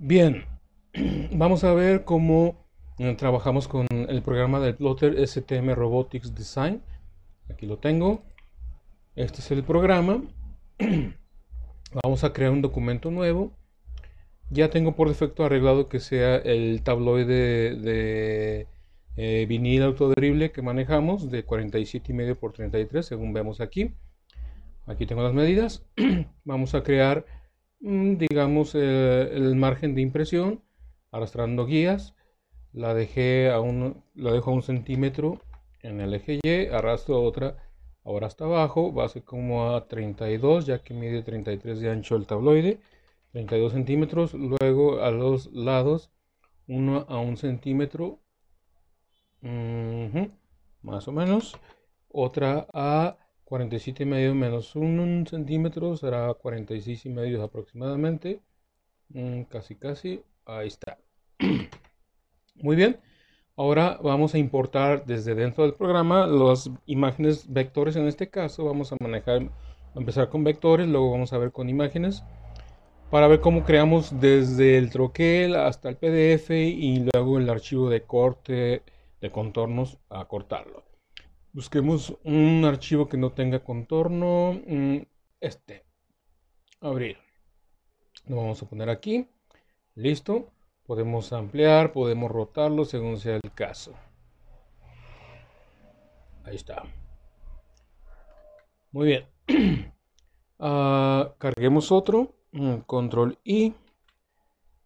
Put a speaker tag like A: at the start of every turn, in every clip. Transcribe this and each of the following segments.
A: Bien, vamos a ver cómo eh, trabajamos con el programa del plotter STM Robotics Design. Aquí lo tengo. Este es el programa. Vamos a crear un documento nuevo. Ya tengo por defecto arreglado que sea el tabloide de eh, vinil autoderible que manejamos de 47,5 por 33 según vemos aquí. Aquí tengo las medidas. Vamos a crear digamos, eh, el margen de impresión, arrastrando guías. La dejé a un, la dejo a un centímetro en el eje Y, arrastro otra ahora hasta abajo, ser como a 32, ya que mide 33 de ancho el tabloide, 32 centímetros, luego a los lados, uno a un centímetro, más o menos, otra a 47 y medio menos un centímetro será 46 y medio aproximadamente. Mm, casi, casi. Ahí está. Muy bien. Ahora vamos a importar desde dentro del programa las imágenes vectores. En este caso vamos a manejar, empezar con vectores, luego vamos a ver con imágenes para ver cómo creamos desde el troquel hasta el PDF y luego el archivo de corte de contornos a cortarlo. Busquemos un archivo que no tenga contorno. Mm, este. Abrir. Lo vamos a poner aquí. Listo. Podemos ampliar, podemos rotarlo según sea el caso. Ahí está. Muy bien. Ah, carguemos otro. Mm, control I.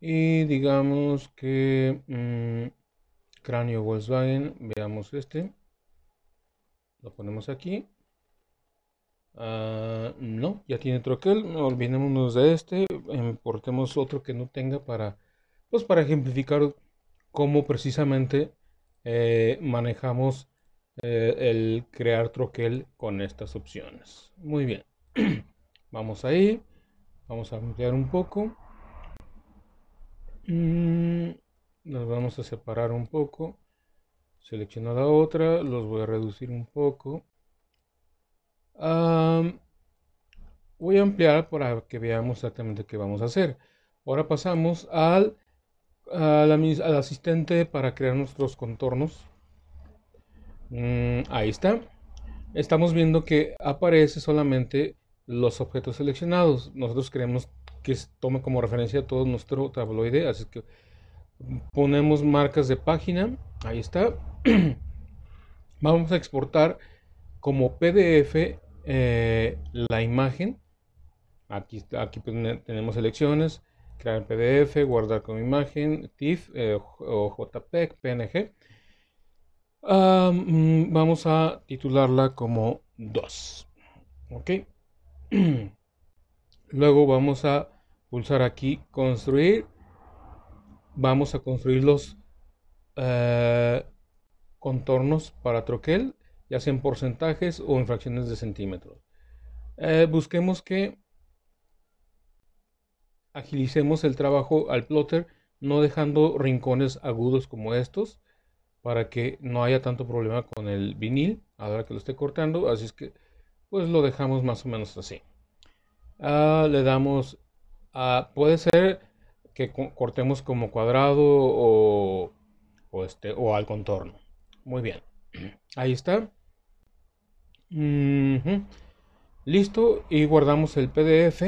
A: Y digamos que mm, cráneo Volkswagen. Veamos este. Lo ponemos aquí. Ah, no, ya tiene troquel. Olvidémonos de este. Importemos otro que no tenga para, pues para ejemplificar cómo precisamente eh, manejamos eh, el crear troquel con estas opciones. Muy bien. Vamos ahí. Vamos a ampliar un poco. Mm, nos vamos a separar un poco selecciono la otra, los voy a reducir un poco. voy a ampliar para que veamos exactamente qué vamos a hacer. Ahora pasamos al, al, asistente para crear nuestros contornos. Mm, ahí está. Estamos viendo que aparece solamente los objetos seleccionados. Nosotros queremos que tome como referencia todo nuestro tabloide, así que ponemos marcas de página. Ahí está. vamos a exportar como PDF eh, la imagen. Aquí, aquí tenemos selecciones, crear PDF, guardar como imagen, TIFF eh, o JPEG, PNG. Mm, vamos a titularla como 2. Ok. Luego vamos a pulsar aquí construir. Vamos a construir los eh, contornos para troquel, ya sea en porcentajes o en fracciones de centímetros. Eh, busquemos que agilicemos el trabajo al plotter, no dejando rincones agudos como estos, para que no haya tanto problema con el vinil a la hora que lo esté cortando. Así es que, pues lo dejamos más o menos así. Ah, le damos a, puede ser que cortemos como cuadrado o, este, o al contorno. Muy bien. Ahí está. Listo. Y guardamos el PDF.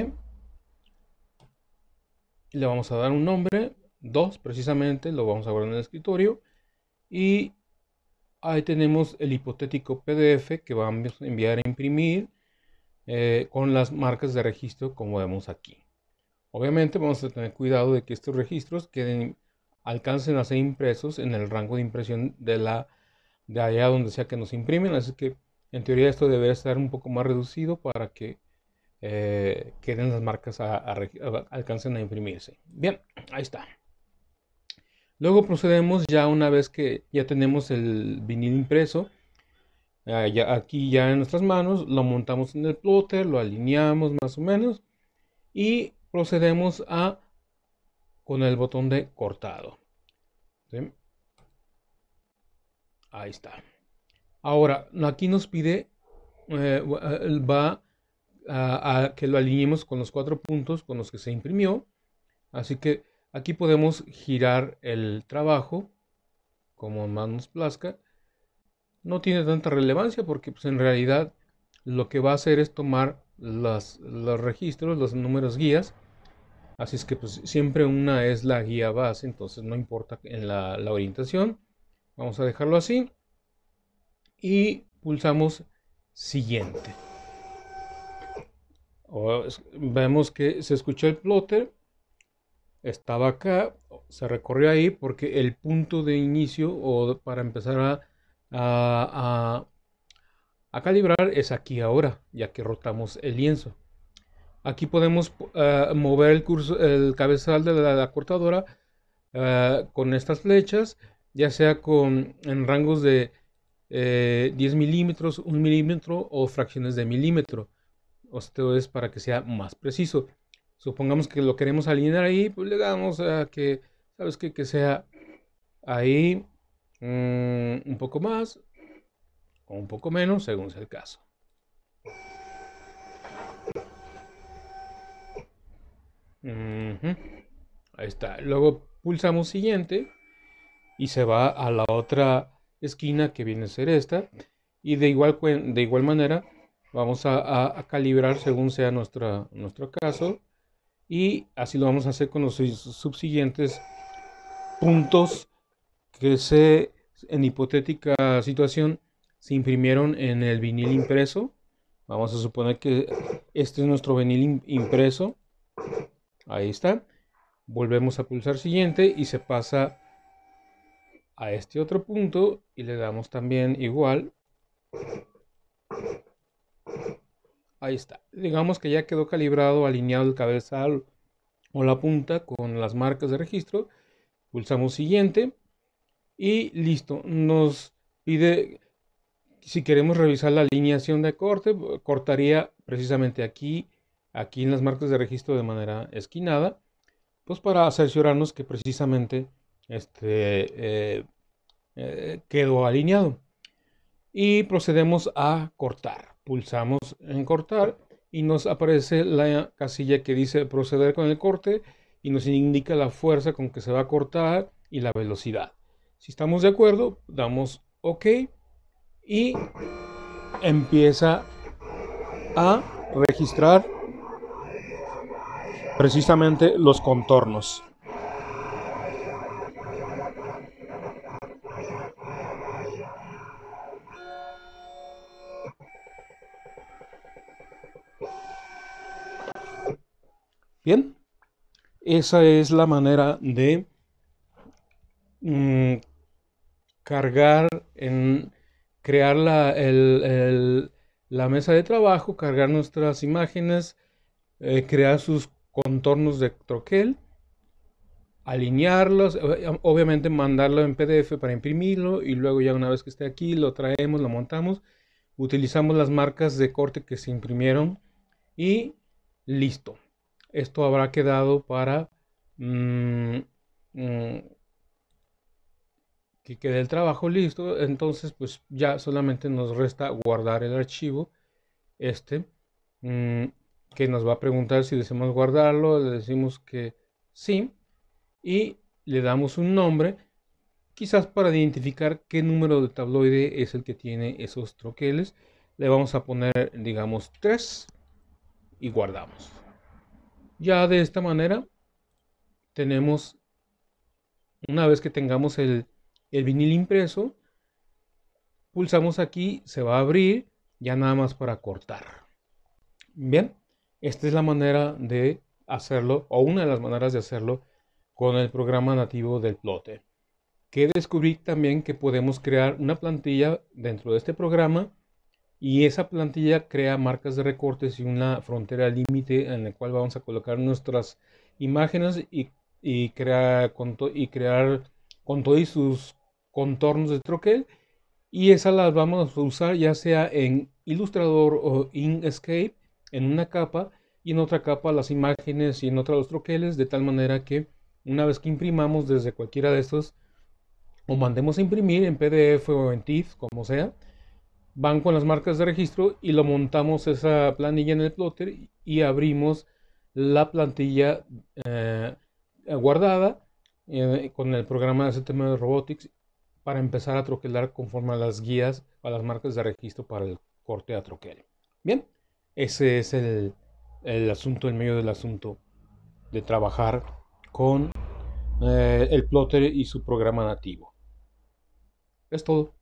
A: Le vamos a dar un nombre. 2 precisamente. Lo vamos a guardar en el escritorio. Y ahí tenemos el hipotético PDF que vamos a enviar a imprimir. Eh, con las marcas de registro como vemos aquí. Obviamente vamos a tener cuidado de que estos registros alcancen a ser impresos en el rango de impresión de la de allá donde sea que nos imprimen. Así que en teoría esto debería estar un poco más reducido para que eh, queden las marcas a, alcancen a imprimirse. Bien, ahí está. Luego procedemos ya una vez que ya tenemos el vinil impreso. Eh, ya, aquí ya en nuestras manos lo montamos en el plotter, lo alineamos más o menos y procedemos a con el botón de cortado. Ahí está. Ahora, aquí nos pide, eh, va a, que lo alineemos con los cuatro puntos con los que se imprimió. Así que Aquí podemos girar el trabajo como más nos plazca. No tiene tanta relevancia porque pues, en realidad lo que va a hacer es tomar los registros, los números guías. Así es que pues, siempre una es la guía base, entonces no importa en la, orientación. Vamos a dejarlo así. Y pulsamos siguiente. vemos que se escuchó el plotter. Estaba acá, se recorrió ahí porque el punto de inicio o para empezar a, a, calibrar es aquí ahora, ya que rotamos el lienzo. Aquí podemos eh, mover el, cabezal de la, cortadora eh, con estas flechas, ya sea con en rangos de 10 eh, milímetros, 1 milímetro o fracciones de milímetro. Esto es para que sea más preciso. Supongamos que lo queremos alinear ahí, pues le damos a que, ¿sabes qué? Que sea ahí mm, un poco más o un poco menos, según sea el caso. Ahí está. Luego pulsamos siguiente y se va a la otra esquina que viene a ser esta. Y de igual, de igual manera vamos a, calibrar según sea nuestro caso. Y así lo vamos a hacer con los subsiguientes puntos que se en hipotética situación se imprimieron en el vinil impreso. Vamos a suponer que este es nuestro vinil impreso ahí está volvemos a pulsar siguiente y se pasa a este otro punto y le damos también igual. Ahí está. Digamos que ya quedó calibrado, alineado el cabezal o la punta con las marcas de registro. Pulsamos siguiente y listo. Nos pide si queremos revisar la alineación de corte, cortaría precisamente aquí, aquí en las marcas de registro de manera esquinada, pues para asegurarnos que precisamente este, eh, eh, quedó alineado. Y procedemos a cortar. Pulsamos en cortar y nos aparece la casilla que dice proceder con el corte y nos indica la fuerza con que se va a cortar y la velocidad. Si estamos de acuerdo, damos OK y empieza a registrar precisamente los contornos. Bien, esa es la manera de mm, cargar, en crear la, la, mesa de trabajo, cargar nuestras imágenes, eh, crear sus contornos de troquel, alinearlos, eh, obviamente mandarlo en PDF para imprimirlo y luego ya una vez que esté aquí lo traemos, lo montamos, utilizamos las marcas de corte que se imprimieron y listo esto habrá quedado para mm, mm, que quede el trabajo listo. Entonces, pues ya solamente nos resta guardar el archivo este mm, que nos va a preguntar si deseamos guardarlo. Le decimos que sí y le damos un nombre quizás para identificar qué número de tabloide es el que tiene esos troqueles. Le vamos a poner, digamos, 3 y guardamos. Ya de esta manera tenemos, una vez que tengamos el, vinil impreso, pulsamos aquí, se va a abrir, ya nada más para cortar. Bien, esta es la manera de hacerlo, o una de las maneras de hacerlo con el programa nativo del Plotter. Que descubrí también que podemos crear una plantilla dentro de este programa y esa plantilla crea marcas de recortes y una frontera límite en la cual vamos a colocar nuestras imágenes y, y, crear, con y crear con sus contornos de troquel y esas las vamos a usar ya sea en Illustrator o Inkscape en una capa y en otra capa las imágenes y en otra los troqueles de tal manera que una vez que imprimamos desde cualquiera de estos o mandemos a imprimir en PDF o en TIFF como sea van con las marcas de registro y lo montamos esa planilla en el plotter y abrimos la plantilla eh, guardada eh, con el programa de STM Robotics para empezar a troquelar conforme a las guías, a las marcas de registro para el corte a troquel. Bien, ese es el, el asunto, el medio del asunto de trabajar con eh, el plotter y su programa nativo. Es todo.